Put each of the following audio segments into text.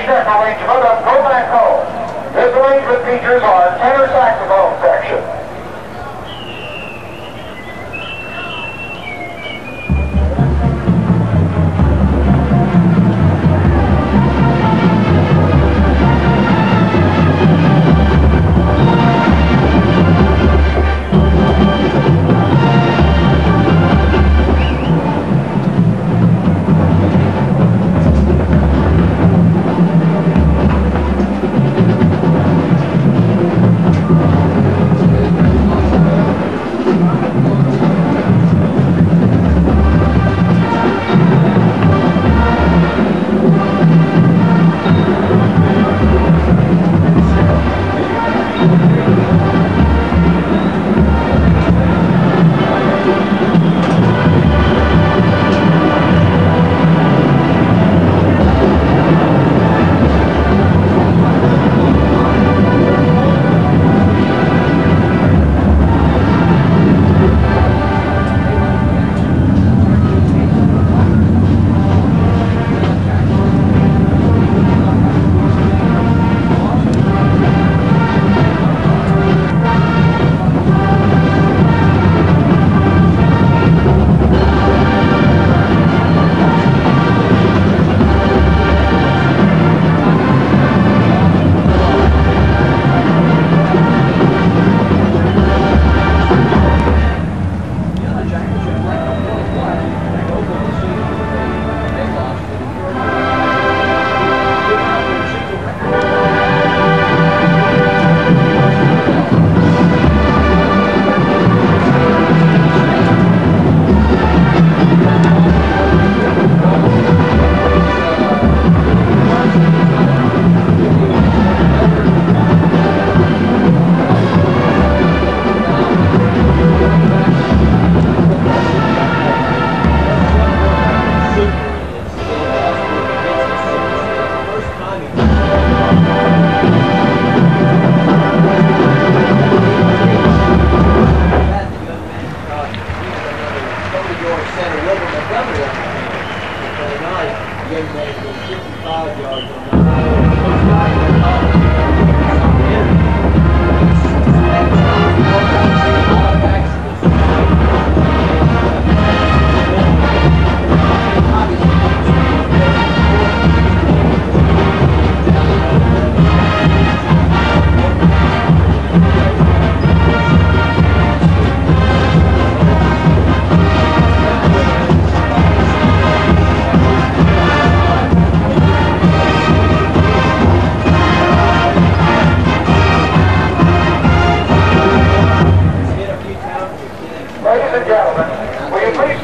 işte, ama itimadan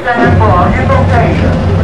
stand for invocation?